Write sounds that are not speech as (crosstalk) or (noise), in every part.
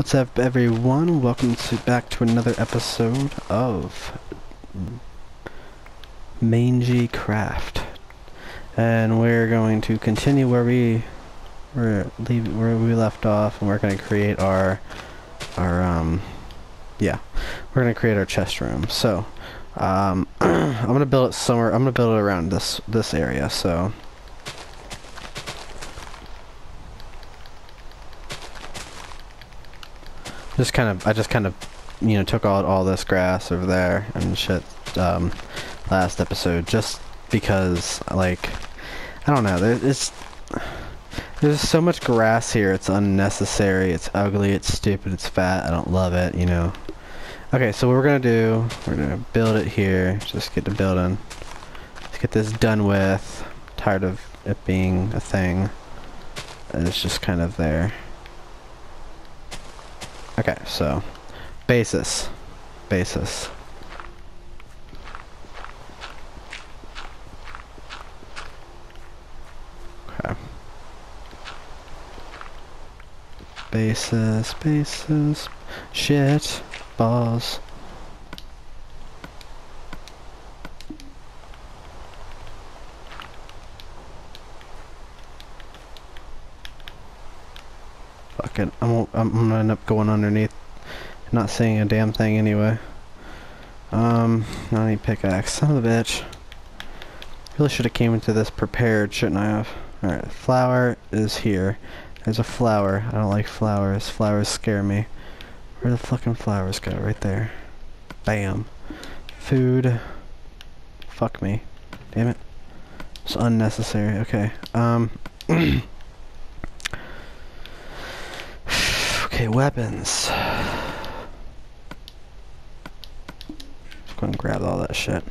What's up, everyone? Welcome to back to another episode of MangyCraft, and we're going to continue where we were leave where we left off, and we're going to create our our um yeah, we're going to create our chest room. So um, (clears throat) I'm going to build it somewhere. I'm going to build it around this this area. So. Just kind of, I just kind of, you know, took all all this grass over there and shit. Um, last episode, just because, like, I don't know. There's there's so much grass here. It's unnecessary. It's ugly. It's stupid. It's fat. I don't love it. You know. Okay, so what we're gonna do, we're gonna build it here. Just get the building. Let's get this done with. I'm tired of it being a thing. It's just kind of there. Okay, so basis, basis. Okay. Basis, basis, shit, balls. Fuck it. I'm, I'm gonna end up going underneath. Not seeing a damn thing anyway. Um, I need pickaxe. Son of a bitch. Really should have came into this prepared, shouldn't I have? Alright, flower is here. There's a flower. I don't like flowers. Flowers scare me. Where the fucking flowers go? Right there. Bam. Food. Fuck me. Damn it. It's unnecessary. Okay. Um. (clears throat) Okay, weapons. Go and grab all that shit.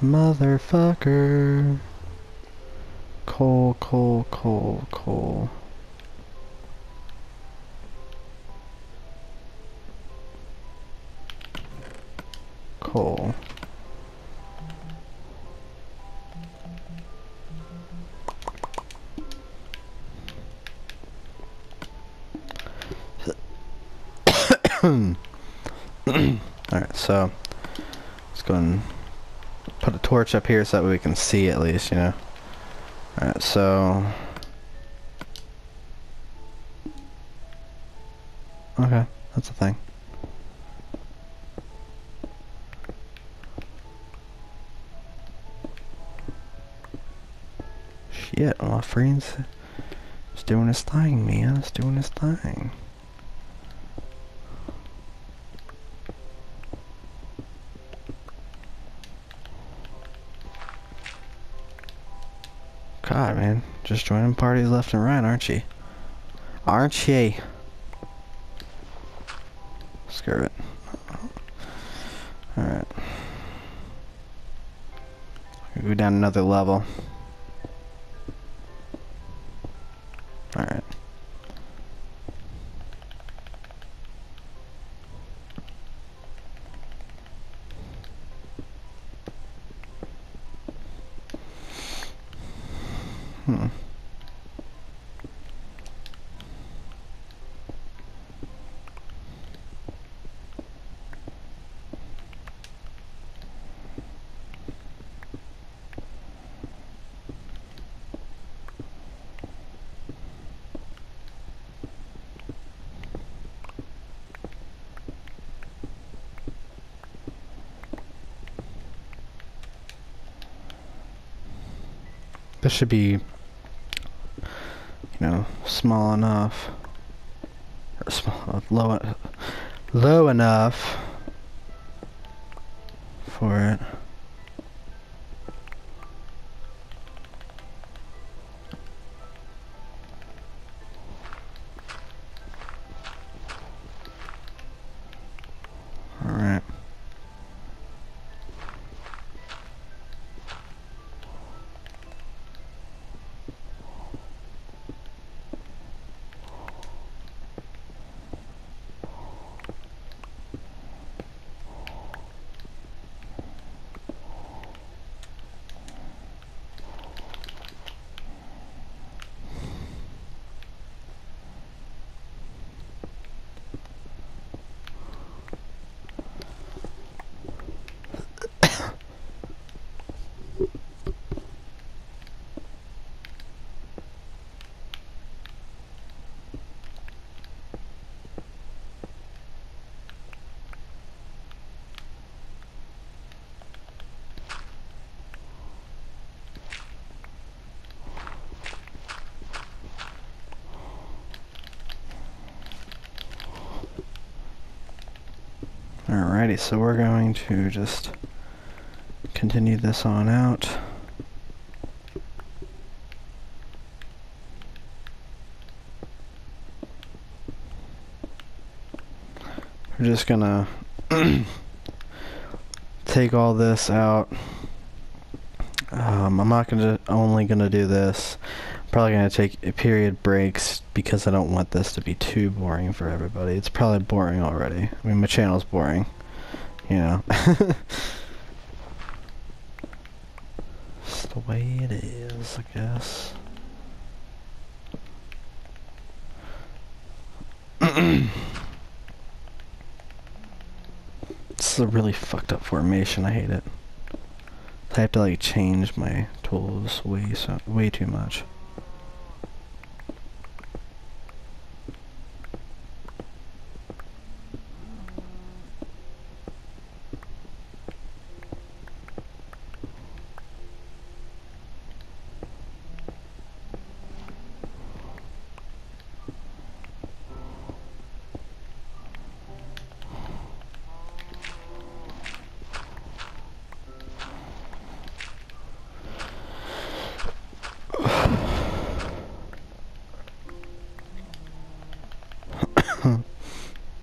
Motherfucker. Coal, coal, coal, coal. Coal. So let's go and put a torch up here so that we can see at least, you know. Alright, so Okay, that's a thing. Shit, my friends. It's doing his thing, man. It's doing his thing. Just joining parties left and right, aren't you? Aren't you? Screw it. Alright. Go down another level. Alright. This should be, you know, small enough, or small, uh, low, low enough for it. Alright. Alrighty, so we're going to just continue this on out. We're just gonna (clears throat) take all this out. Um, I'm not gonna only gonna do this. Probably gonna take period breaks because I don't want this to be too boring for everybody. It's probably boring already. I mean, my channel's boring, you know. (laughs) it's the way it is, I guess. (clears throat) This is a really fucked up formation. I hate it. I have to like change my tools way so way too much.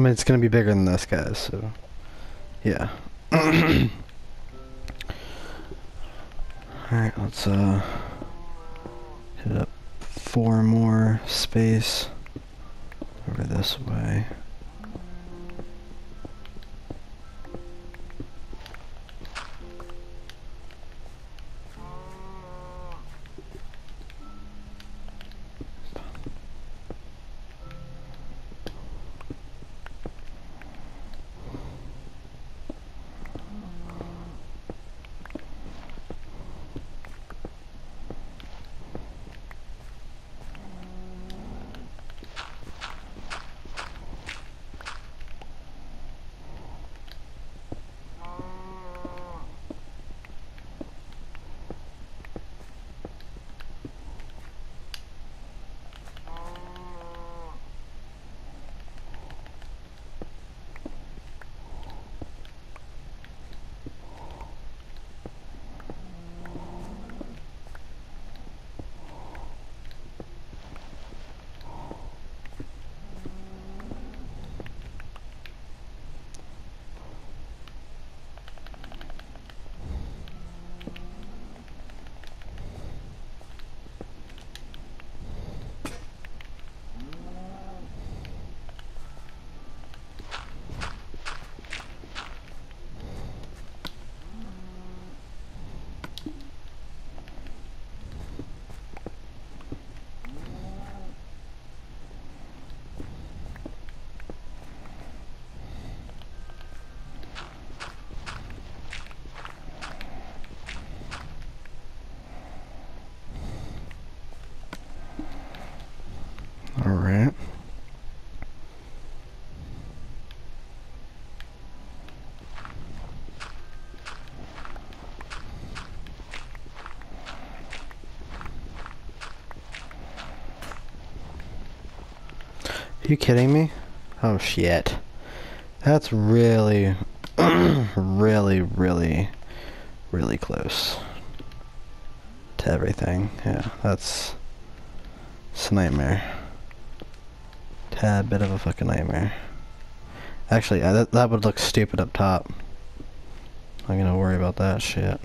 I mean, it's gonna be bigger than this, guys. So, yeah. (clears throat) All right, let's uh hit up four more space over this way. You kidding me? Oh shit. That's really, (clears throat) really, really, really close to everything. Yeah, that's, it's a nightmare. Tad bit of a fucking nightmare. Actually, yeah, that, that would look stupid up top. I'm gonna worry about that shit.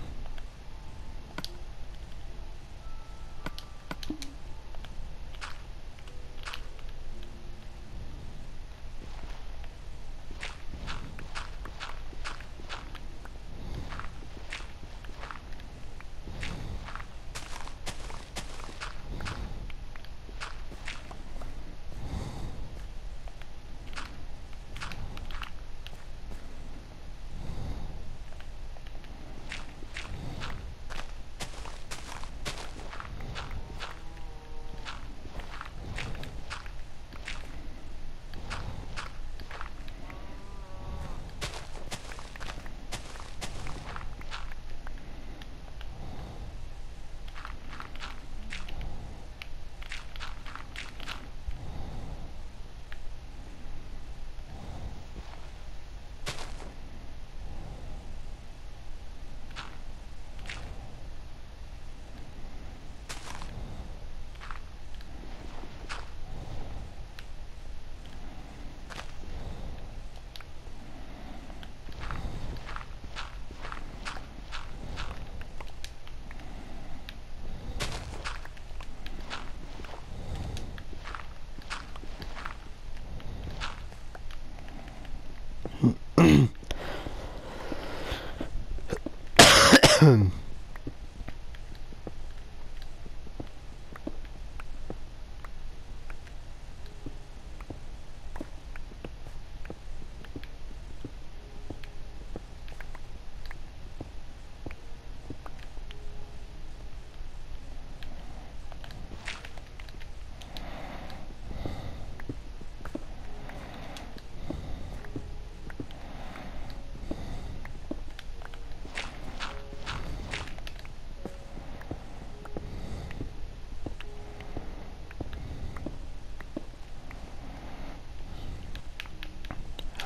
Hmm.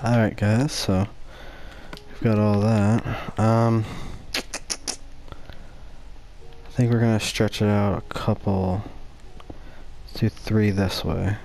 Alright guys, so we've got all that. Um I think we're gonna stretch it out a couple let's do three this way.